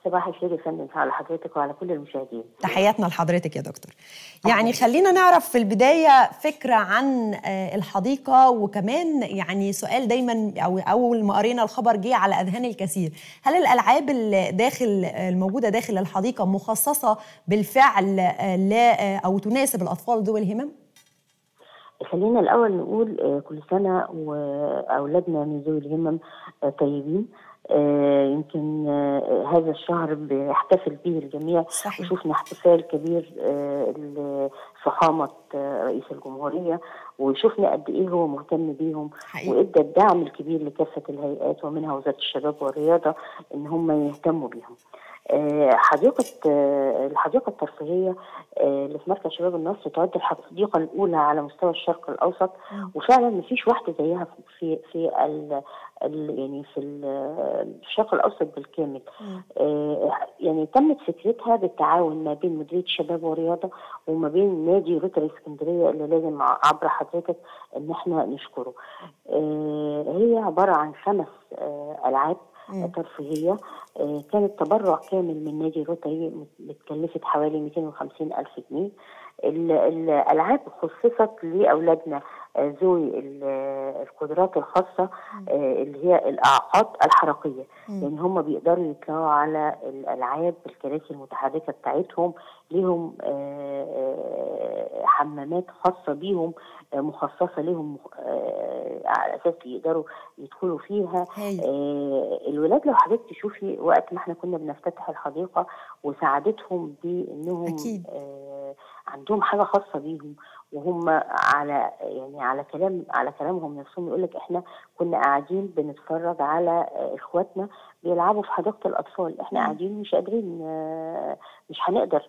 صباح الخير يا فندم على حضرتك وعلى كل المشاهدين. تحياتنا لحضرتك يا دكتور. يعني خلينا نعرف في البداية فكرة عن الحديقة وكمان يعني سؤال دايما أو أول ما قرينا الخبر جه على أذهان الكثير. هل الألعاب داخل الموجودة داخل الحديقة مخصصة بالفعل لا أو تناسب الأطفال ذوي الهمم؟ خلينا الأول نقول كل سنة وأولادنا من ذوي الهمم طيبين. آه يمكن آه هذا الشهر بيحتفل به الجميع. صحيح. وشوفنا احتفال كبير آه لفخامة رئيس الجمهورية. وشفنا قد إيه هو مهتم بيهم. وإدى الدعم الكبير لكافة الهيئات ومنها وزارة الشباب والرياضة إن هم يهتموا بيهم. حديقة الحديقة الترفيهية اللي في مركز شباب النصر تعد الحديقة الأولى على مستوى الشرق الأوسط. وفعلا ما فيش واحدة زيها في في ال- يعني في ال- في الشرق الأوسط بالكامل. آه، يعني تمت فكرتها بالتعاون ما بين مديرية الشباب والرياضة وما بين نادي روتري اسكندرية اللي لازم عبر حضرتك إن إحنا نشكره. آه، هي عبارة عن خمس آه، ألعاب. ترفيهية. آه، كانت تبرع كامل من نادي روتري متكلفة حوالي 250 ألف جنيه. ال- الألعاب خصصت لأولادنا آه، ذوي ال- القدرات الخاصة آه، اللي هي الأعاقات الحركية. لأن هم بيقدروا يطلعوا على الألعاب الكراسي المتحركة بتاعتهم ليهم حمامات خاصة بيهم مخصصة لهم آه، على أساس يقدروا يدخلوا فيها. آه، الولاد لو حضرتك تشوفي وقت ما إحنا كنا بنفتتح الحديقة وساعدتهم بإنهم آه، عندهم حاجة خاصة بيهم وهم على يعني على كلام على كلامهم نفسهم يقول لك إحنا كنا قاعدين بنتفرج على آه، إخواتنا بيلعبوا في حديقة الأطفال إحنا قاعدين مش قادرين آه، مش هنقدر.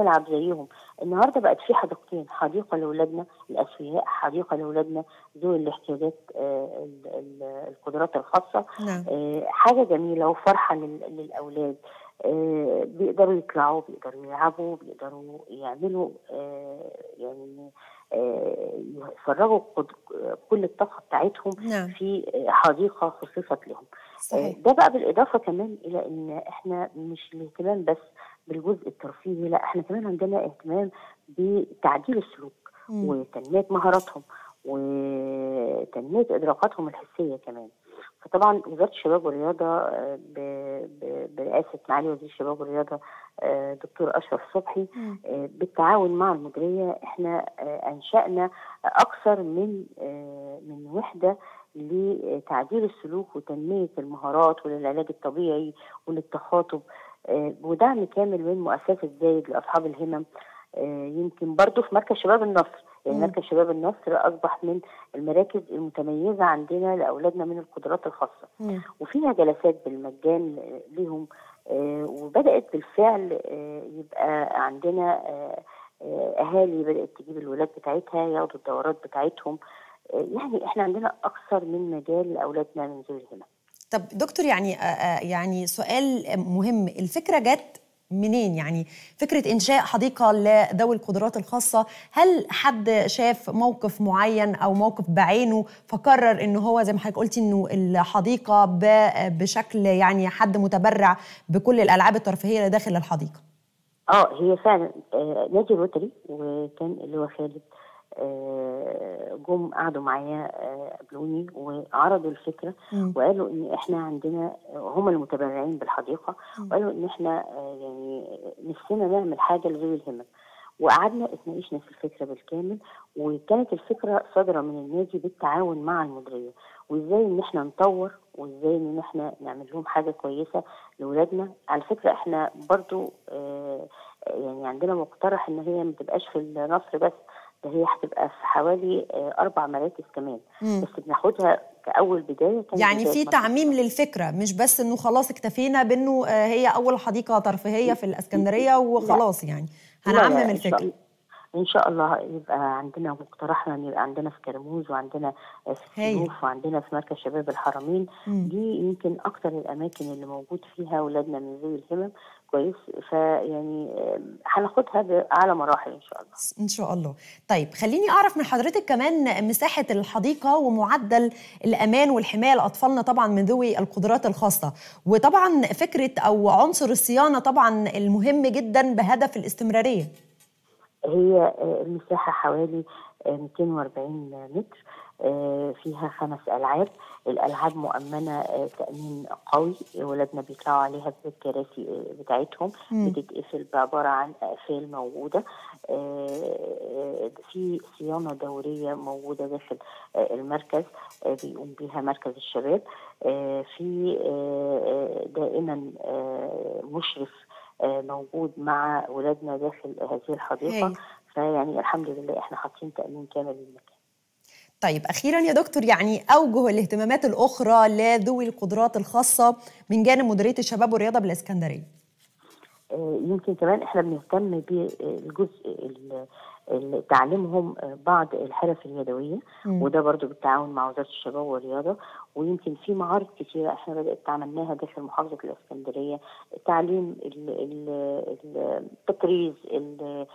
نلعب زيهم النهارده بقت في حديقتين حديقة لأولادنا الأسوياء حديقة لأولادنا ذوي الاحتياجات آه، ال- ال- القدرات الخاصة نعم. حاجة جميلة وفرحة لل- للأولاد بيقدروا يطلعوا بيقدروا يلعبوا بيقدروا يعملوا آه، يعني آه، يفرغوا كل الطاقة بتاعتهم نعم. في آه، حديقة خصصت لهم صحيح. آه، ده بقى بالإضافة كمان إلى إن إحنا مش الاهتمام بس بالجزء الترفيهي لأ إحنا كمان عندنا اهتمام بتعديل السلوك. وتنمية مهاراتهم وتنمية إدراكاتهم الحسية كمان فطبعا وزارة الشباب والرياضة آه، برئاسة معالي وزير الشباب والرياضة آه، دكتور أشرف صبحي آه، بالتعاون مع المديرية إحنا أنشأنا أكثر من من وحدة لتعديل السلوك وتنمية المهارات وللعلاج الطبيعي وللتخاطب ودعم كامل من مؤسسة زايد لأصحاب الهمم يمكن برضو في مركز شباب النصر. يعني. مركز شباب النصر أصبح من المراكز المتميزة عندنا لأولادنا من القدرات الخاصة. وفيها جلسات بالمجان ليهم آه، وبدأت بالفعل آه، يبقى عندنا آه، أهالي بدأت تجيب الولاد بتاعتها ياخدوا الدورات بتاعتهم. يعني إحنا عندنا أكثر من مجال لأولادنا من ذوي الهمم طب دكتور يعني يعني سؤال مهم. الفكرة جت منين؟ يعني فكرة إنشاء حديقة لذوي القدرات الخاصة هل حد شاف موقف معين أو موقف بعينه فقرر ان هو زي ما حضرتك قلتي إنه الحديقة ب- بشكل يعني حد متبرع بكل الألعاب الترفيهية اللي داخل الحديقة؟ آه هي فعلا آه نادي الروتري وكان اللي هو خالد. جم قعدوا معايا آه قابلوني وعرضوا الفكرة مم. وقالوا إن إحنا عندنا هم المتبرعين بالحديقة وقالوا إن إحنا آه يعني نفسنا نعمل حاجة لذوي الهمم. وقعدنا اتناقشنا في الفكرة بالكامل وكانت الفكرة صادرة من النادي بالتعاون مع المديرية. وإزاي إن إحنا نطور وإزاي إن إحنا نعمل لهم حاجة كويسة لاولادنا على فكرة إحنا برضو آه يعني عندنا مقترح إن هي ما تبقاش في النصر بس هي هتبقى في حوالي آه أربع مراكز كمان مم. بس بناخدها كأول بداية كانت يعني في مصر. تعميم للفكرة مش بس إنه خلاص اكتفينا بإنه آه، هي أول حديقة ترفيهيه في الإسكندرية وخلاص يعني لا، لا، هنعمم الفكرة إن شاء الله يبقى عندنا مقترحنا إن يبقى عندنا في كرموز وعندنا في هايل. السيوف وعندنا في مركز شباب الحرمين مم. دي يمكن أكتر الأماكن اللي موجود فيها اولادنا من ذوي الهمم كويس. فيعني هناخدها باعلى مراحل إن شاء الله. إن شاء الله. طيب خليني أعرف من حضرتك كمان مساحة الحديقة ومعدل الأمان والحماية لأطفالنا طبعا من ذوي القدرات الخاصة. وطبعا فكرة أو عنصر الصيانة طبعا المهم جدا بهدف الاستمرارية. هي آه، المساحة حوالي آه، 240 متر. آه، فيها خمس ألعاب. الألعاب مؤمنة آه، تأمين قوي. ولادنا بيطلعوا عليها بالكراسي آه، بتاعتهم. بتتقفل بعبارة عن أقفال موجودة. آه، في صيانة دورية موجودة داخل آه، المركز آه، بيقوم بيها مركز الشباب. آه، في آه، آه، دائما آه، مشرف آه، موجود مع ولادنا داخل هذه الحديقة. فيعني الحمد لله إحنا حاطين تأمين كامل للمكان. طيب أخيرا يا دكتور يعني أوجه الاهتمامات الأخرى لذوي القدرات الخاصة من جانب مديرية الشباب والرياضة بالإسكندرية. آه، يمكن كمان إحنا بنهتم بالجزء ال- ال- تعليمهم آه، بعض الحرف اليدوية. وده برضو بالتعاون مع وزارة الشباب والرياضة. ويمكن في معارض كتيرة إحنا بدأت عملناها داخل محافظة الإسكندرية. تعليم ال- ال- ال- التطريز ال-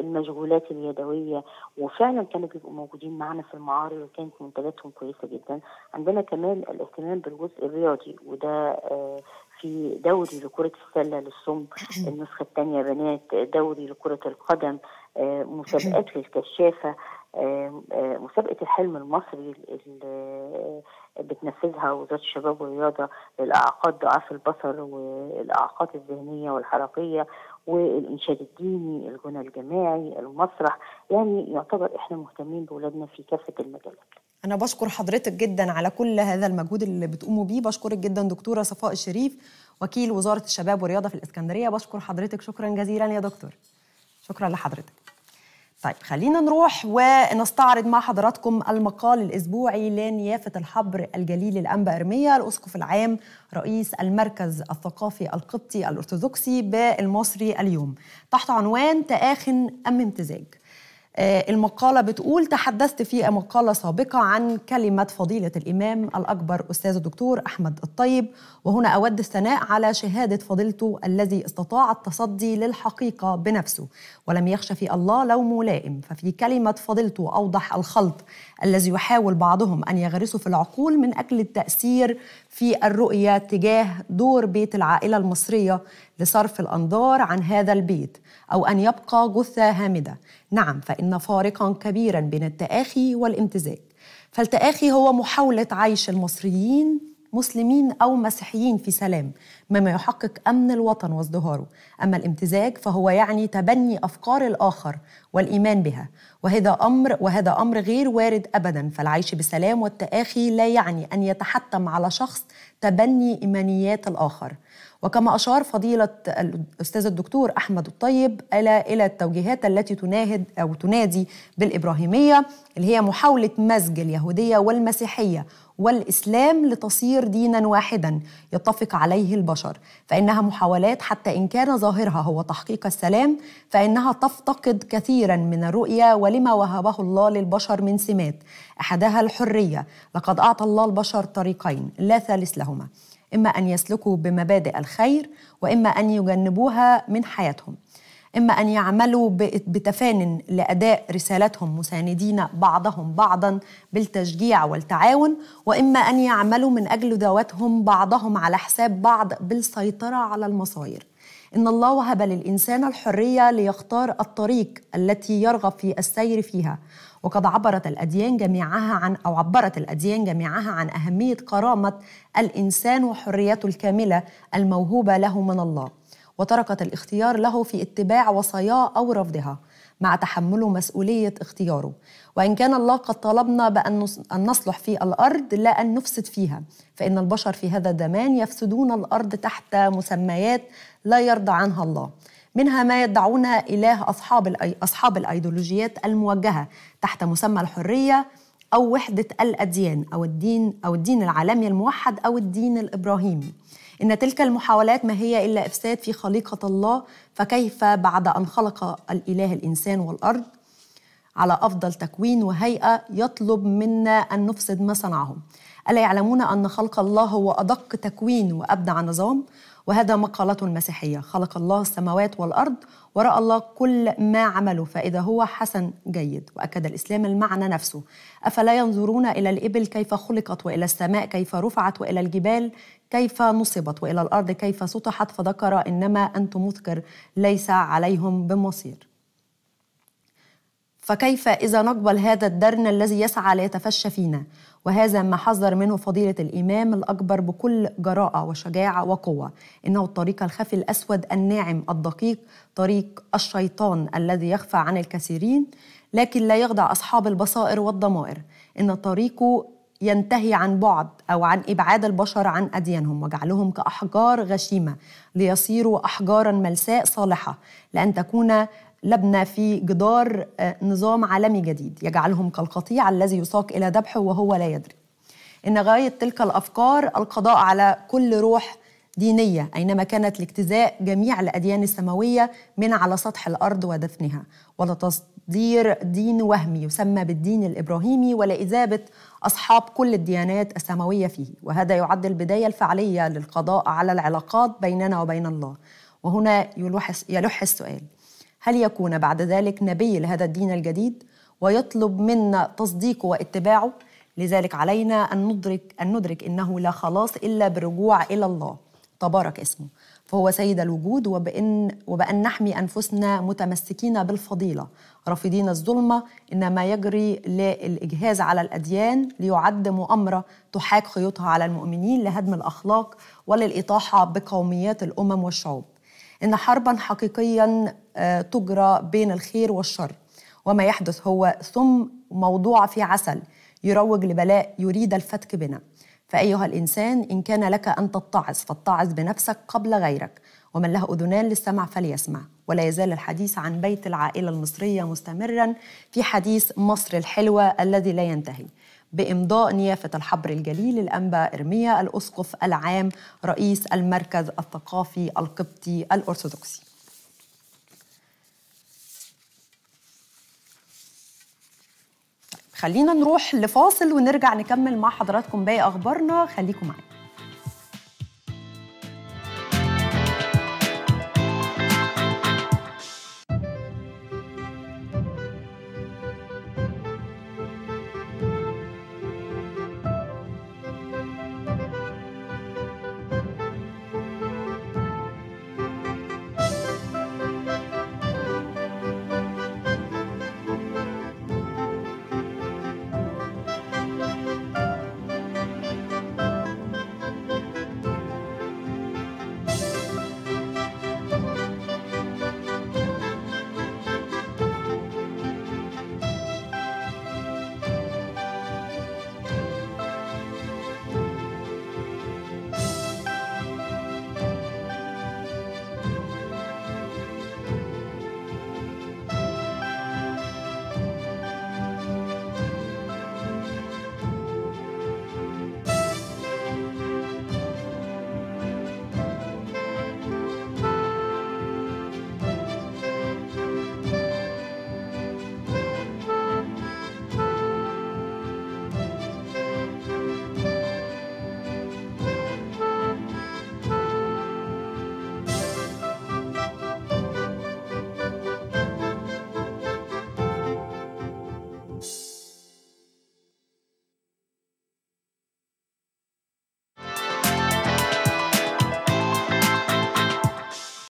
المشغولات اليدوية. وفعلا كانوا بيبقوا موجودين معنا في المعارض وكانت منتجاتهم كويسة جدا. عندنا كمان الاهتمام بالجزء الرياضي وده آه، في دوري لكرة السلة للصم (coughs) النسخة الثانية بنات دوري لكرة القدم آه، مسابقات (coughs) للكشافة آه، آه، مسابقة الحلم المصري اللي بتنفذها وزارة الشباب والرياضة للإعاقات ضعاف البصر والإعاقات الذهنية والحركية والإنشاد الديني الغنى الجماعي المسرح يعني يعتبر إحنا مهتمين بولادنا في كافة المجالات. أنا بشكر حضرتك جدا على كل هذا المجهود اللي بتقوموا بيه. بشكرك جدا دكتورة صفاء الشريف وكيل وزارة الشباب والرياضة في الإسكندرية. بشكر حضرتك شكرا جزيلا يا دكتور. شكرا لحضرتك. طيب خلينا نروح ونستعرض مع حضراتكم المقال الأسبوعي لنيافة الحبر الجليل الأنبا إرميا. الأسقف العام رئيس المركز الثقافي القبطي الأرثوذكسي بالمصري اليوم. تحت عنوان تآخ أم امتزاج. المقالة بتقول تحدثت في مقالة سابقة عن كلمة فضيلة الإمام الأكبر أستاذ الدكتور أحمد الطيب وهنا أود الثناء على شهادة فضيلته الذي استطاع التصدي للحقيقة بنفسه ولم يخش في الله لوم لائم ففي كلمة فضيلته أوضح الخلط الذي يحاول بعضهم أن يغرسه في العقول من أجل التأثير في الرؤية تجاه دور بيت العائلة المصرية لصرف الأنظار عن هذا البيت أو أن يبقى جثة هامدة. نعم فإن فارقا كبيرا بين التآخي والامتزاج. فالتآخي هو محاولة عيش المصريين مسلمين أو مسيحيين في سلام مما يحقق أمن الوطن وازدهاره. أما الامتزاج فهو يعني تبني أفكار الآخر والإيمان بها. وهذا أمر وهذا أمر غير وارد أبدا. فالعيش بسلام والتآخي لا يعني أن يتحتم على شخص تبني إيمانيات الآخر. وكما أشار فضيلة الأستاذ الدكتور أحمد الطيب إلى إلى التوجيهات التي تناهد أو تنادي بالإبراهيمية اللي هي محاولة مزج اليهودية والمسيحية. والإسلام لتصير دينا واحدا يتفق عليه البشر. فإنها محاولات حتى إن كان ظاهرها هو تحقيق السلام فإنها تفتقد كثيرا من الرؤية ولما وهبه الله للبشر من سمات أحدها الحرية. لقد أعطى الله البشر طريقين لا ثالث لهما إما أن يسلكوا بمبادئ الخير وإما أن يجنبوها من حياتهم. إما أن يعملوا بتفان لأداء رسالتهم مساندين بعضهم بعضا بالتشجيع والتعاون وإما أن يعملوا من أجل ذواتهم بعضهم على حساب بعض بالسيطرة على المصاير. إن الله وهب للإنسان الحرية ليختار الطريق التي يرغب في السير فيها. وقد عبرت الأديان جميعها عن أو عبرت الأديان جميعها عن أهمية كرامة الإنسان وحريته الكاملة الموهوبة له من الله. وتركت الاختيار له في اتباع وصاياه أو رفضها مع تحمله مسؤولية اختياره. وإن كان الله قد طلبنا بأن أن نصلح في الأرض لا أن نفسد فيها فإن البشر في هذا الزمان يفسدون الأرض تحت مسميات لا يرضى عنها الله. منها ما يدعون إله أصحاب الأي... أصحاب الأيديولوجيات الموجهة تحت مسمى الحرية أو وحدة الأديان أو الدين أو الدين العالمي الموحد أو الدين الإبراهيمي. إن تلك المحاولات ما هي إلا إفساد في خليقة الله فكيف بعد أن خلق الإله الإنسان والأرض على أفضل تكوين وهيئة يطلب منا أن نفسد ما صنعه ألا يعلمون أن خلق الله هو أدق تكوين وأبدع نظام؟ وهذا مقالته المسيحية خلق الله السماوات والأرض ورأى الله كل ما عمله فإذا هو حسن جيد. وأكد الإسلام المعنى نفسه. أفلا ينظرون إلى الإبل كيف خلقت وإلى السماء كيف رفعت وإلى الجبال كيف نصبت وإلى الأرض كيف سطحت. فذكر إنما أنتم مثكر ليس عليهم بمصير. فكيف إذا نقبل هذا الدرن الذي يسعى ليتفشى فينا؟ وهذا ما حذر منه فضيلة الإمام الأكبر بكل جراءة وشجاعة وقوة إنه الطريق الخفي الأسود الناعم الدقيق طريق الشيطان الذي يخفى عن الكثيرين لكن لا يخدع أصحاب البصائر والضمائر إن طريقه ينتهي عن بعد أو عن إبعاد البشر عن أديانهم وجعلهم كأحجار غشيمة ليصيروا أحجارا ملساء صالحة لأن تكون لبنة في جدار نظام عالمي جديد يجعلهم كالقطيع الذي يساق إلى ذبحه وهو لا يدري. إن غاية تلك الأفكار القضاء على كل روح دينية أينما كانت لاجتزاء جميع الأديان السماوية من على سطح الأرض ودفنها. وتصدير دين وهمي يسمى بالدين الإبراهيمي ولإذابة أصحاب كل الديانات السماوية فيه. وهذا يعد البداية الفعلية للقضاء على العلاقات بيننا وبين الله. وهنا يلوح يلح السؤال. هل يكون بعد ذلك نبي لهذا الدين الجديد ويطلب منا تصديقه واتباعه؟ لذلك علينا أن ندرك أن ندرك أنه لا خلاص إلا بالرجوع إلى الله. تبارك اسمه. فهو سيد الوجود وبأن وبأن نحمي أنفسنا متمسكين بالفضيلة. رافضين الظلمة إنما يجري للإجهاز على الأديان ليعد مؤامرة تحاك خيوطها على المؤمنين لهدم الأخلاق وللإطاحة بقوميات الأمم والشعوب. إن حربا حقيقيا تجرى بين الخير والشر. وما يحدث هو ثم موضوع في عسل يروج لبلاء يريد الفتك بنا. فأيها الإنسان إن كان لك أن تتعظ فاتعظ بنفسك قبل غيرك. ومن له أذنان للسمع فليسمع. ولا يزال الحديث عن بيت العائلة المصرية مستمرا في حديث مصر الحلوة الذي لا ينتهي. بإمضاء نيافة الحبر الجليل الأنبا إرميا الأسقف العام رئيس المركز الثقافي القبطي الأرثوذكسي. خلينا نروح لفاصل ونرجع نكمل مع حضراتكم باقي أخبارنا. خليكم معانا.